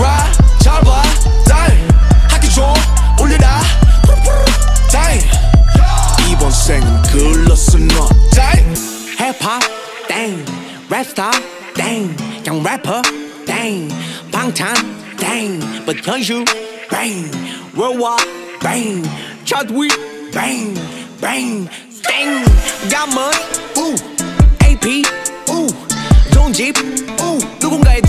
ride 잡아 다이 하기 좀 올려라 다이 이번 생은 글렀어 너 다이 힙합 땡 랩스타 땡 그냥 래퍼 땡 방탄 땡 But 현슈 bang worldwide bang Chadwick bang bang 땡 got money ooh AP ooh 좋은 집 ooh 누군가의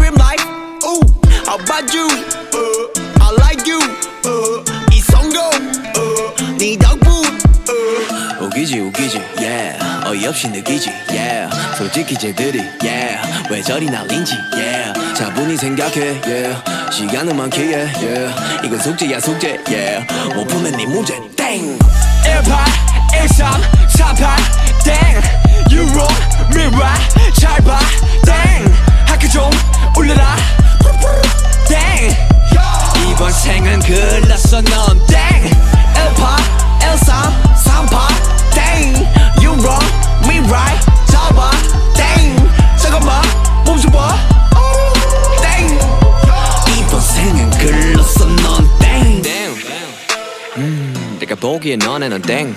How about you uh, I like you uh, 이성공 uh, 네 덕분 uh. 웃기지 웃기지 yeah 어이없이 느끼지 yeah 솔직히 쟤들이 yeah 왜 저리 날린지 yeah 차분히 생각해 yeah 시간은 많기에 yeah 이건 숙제야 숙제 yeah 못 푸면 네 문제 땡 18, 13, 48, 땡 You wrong, me right, 글렀어 넌땡 18, 13, 38, 땡. You wrong, me right, 잘 봐, 땡. 잠깐만, 멈춰봐, 땡. 이번 생은 글렀어 넌 땡. 땡. 음, 내가 보기엔 너네는 땡.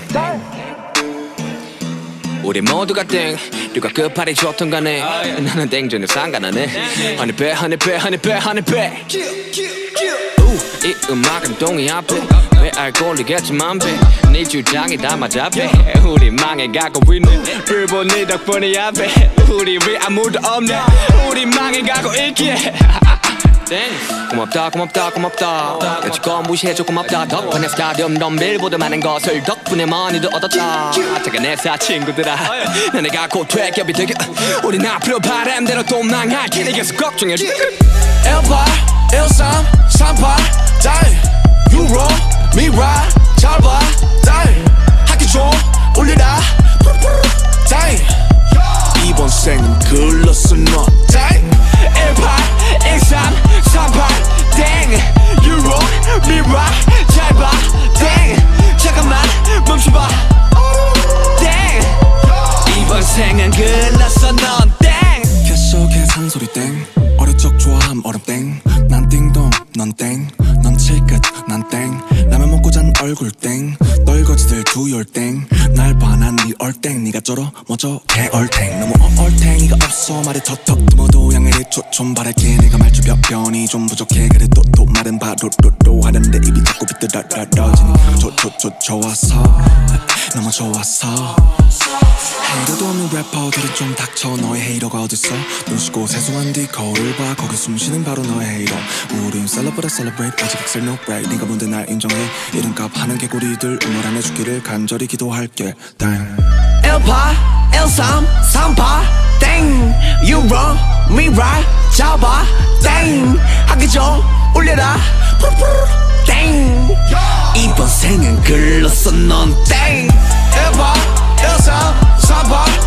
우리 모두가 땡. 누가 끝발이 좋던 간에. 나는 땡 전혀 상관하네 허니배 허니배 허니배 허니배 이 음악은 동의 앞에. 왜 알고리겠지만 배네 주장이 다 맞아 배. 우리 망해가고 있네. 불보 네 덕분이야 배 우리 왜 아무도 없네. 우리 망해가고 있기에. 땡. 고맙다 고맙다 고맙다. 여지껏 무시해줘 고맙다. 덕분에 스타디움 덤빌보다 많은 것을 덕분에 많이도 얻었다. 잠깐 내사 친구들아. 너네가 곧 퇴격이 되게. 우린 앞으로 바람대로 또 망할 테니 계속 걱정해 18, 13, 38 Damn You wrong, me right 잘봐 Damn 학교 좀 올려라 Damn 이번 생은 글렀어 너 Damn 18, 13, 38땡 You wrong, me right 잘봐 땡 잠깐만 멈춰봐 땡 이번 생은 글렀어 넌땡 계속해 산소리 땡 넌땡넌 칠끝 난땡. 라면 먹고 잔 얼굴 땡. 널거지들 두열 땡날 반한 네 얼땡. 네가 쩔어? 먼저 개얼탱. 너무 얼탱이가 없어. 말이 턱턱 드모도 양해를 초좀 바랄게. 내가 말주변변이 좀 부족해. 그래 또또 말은 바로로로 하는데 입이 자꾸 비뚤어떨어지니. 좋좋좋 좋았어 너무 좋았어 헤이러도 없는 래퍼들은 좀 닥쳐. 너의 헤이러가 어딨어? 눈 씻고 세수한 뒤 거울을 봐. 거기 숨쉬는 바로 너의 헤이러. 우린 celebrate celebrate. 아직 엑셀 no break. 네가 뭔데 날 인정해? 이름값 하는 개구리들 응원 안 해 주기를 간절히 기도할게. 땡 18, 13, 38땡 You wrong, me right. 잡아. 땡 하기 좀 올려라. 땡 전생은 글렀어 넌 땡! 1번, 1, 3, 4번